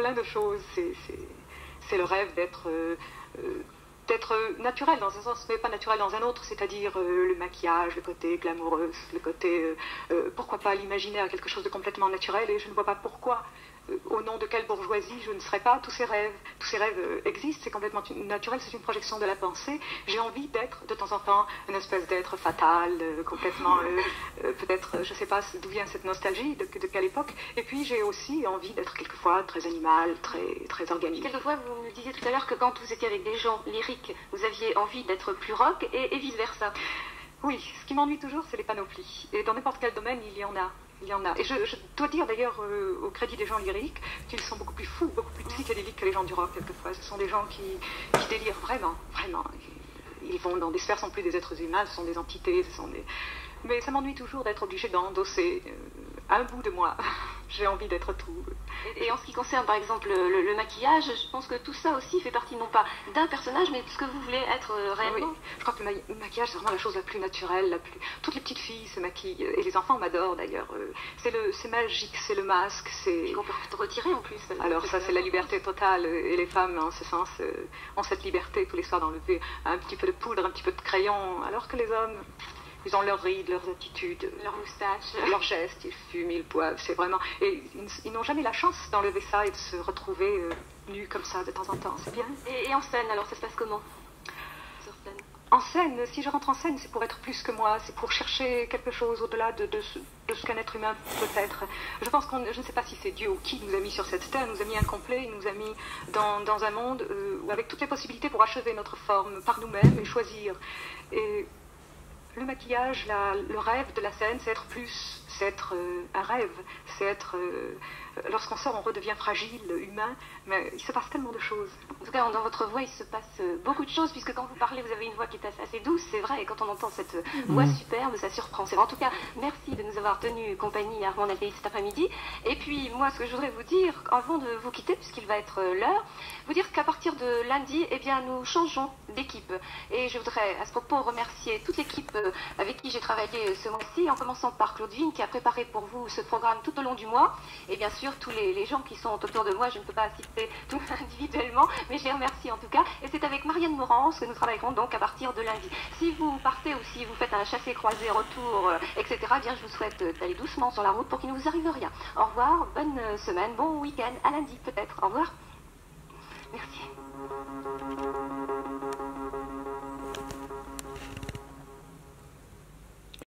plein de choses. C'est le rêve d'être euh, euh, d'être naturel dans un sens, mais pas naturel dans un autre, c'est-à-dire euh, le maquillage, le côté glamoureux, le côté, pourquoi pas l'imaginaire, quelque chose de complètement naturel, et je ne vois pas pourquoi au nom de quelle bourgeoisie je ne serais pas, tous ces rêves, tous ces rêves euh, existent, c'est complètement naturel, c'est une projection de la pensée. J'ai envie d'être de temps en temps une espèce d'être fatal, euh, complètement, peut-être, je ne sais pas d'où vient cette nostalgie, de, de quelle époque. Et puis j'ai aussi envie d'être quelquefois très animal, très, très organique. Quelquefois, vous me disiez tout à l'heure que quand vous étiez avec des gens lyriques, vous aviez envie d'être plus rock et, et vice-versa. Oui, ce qui m'ennuie toujours, c'est les panoplies. Et dans n'importe quel domaine, il y en a. Il y en a. Et je, dois dire d'ailleurs euh, au crédit des gens lyriques qu'ils sont beaucoup plus fous, beaucoup plus psychédéliques que les gens du rock quelquefois. Ce sont des gens qui, délirent vraiment, vraiment. Ils vont dans des sphères, ce sont plus des êtres humains, ce sont des entités, ce sont des... Mais ça m'ennuie toujours d'être obligé d'endosser euh, un bout de moi. J'ai envie d'être tout. Et, en ce qui concerne par exemple le, maquillage, je pense que tout ça aussi fait partie non pas d'un personnage, mais de ce que vous voulez être euh, réellement. Oui. Je crois que le maquillage, c'est vraiment la chose la plus naturelle, la plus. Toutes les petites filles se maquillent, et les enfants m'adorent d'ailleurs. Euh, c'est le, c'est magique, c'est le masque, c'est. qu'on peut retirer en plus. Alors ça, c'est la liberté totale, et les femmes, en ce sens, euh, ont cette liberté tous les soirs d'enlever un petit peu de poudre, un petit peu de crayon, alors que les hommes. Ils ont leurs rides, leurs attitudes, leurs moustaches, leurs gestes, ils fument, ils boivent, c'est vraiment... Et ils, n'ont jamais la chance d'enlever ça et de se retrouver euh, nus comme ça de temps en temps, c'est bien. Et, en scène, alors, ça se passe comment? Sur scène En scène, si je rentre en scène, c'est pour être plus que moi, c'est pour chercher quelque chose au-delà de, de, ce, qu'un être humain peut être. Je pense qu'on, je ne sais pas si c'est Dieu ou qui nous a mis sur cette terre, nous a mis incomplet, nous a mis dans, dans un monde euh, avec toutes les possibilités pour achever notre forme par nous-mêmes et choisir. Et le maquillage, le rêve de la scène, c'est être plus, c'est être euh, un rêve, c'est être euh, lorsqu'on sort, on redevient fragile, humain, mais il se passe tellement de choses. En tout cas, dans votre voix, il se passe euh, beaucoup de choses, puisque quand vous parlez, vous avez une voix qui est assez douce, c'est vrai, et quand on entend cette voix superbe, ça surprend. En tout cas, merci de nous avoir tenu compagnie, Armand Nathalie, cet après-midi. Et puis, moi, ce que je voudrais vous dire, avant de vous quitter, puisqu'il va être l'heure, vous dire qu'à partir de lundi, eh bien, nous changeons d'équipe. Et je voudrais, à ce propos, remercier toute l'équipe avec qui j'ai travaillé ce mois-ci, en commençant par Claudine, qui a préparé pour vous ce programme tout au long du mois, et bien sûr, tous les, gens qui sont autour de moi. Je ne peux pas citer tout individuellement, mais je les remercie en tout cas. Et c'est avec Marianne Morance que nous travaillerons donc à partir de lundi. Si vous partez ou si vous faites un chassé-croisé retour, euh, etc., bien je vous souhaite d'aller doucement sur la route pour qu'il ne vous arrive rien. Au revoir, bonne semaine, bon week-end, à lundi peut-être. Au revoir. Merci.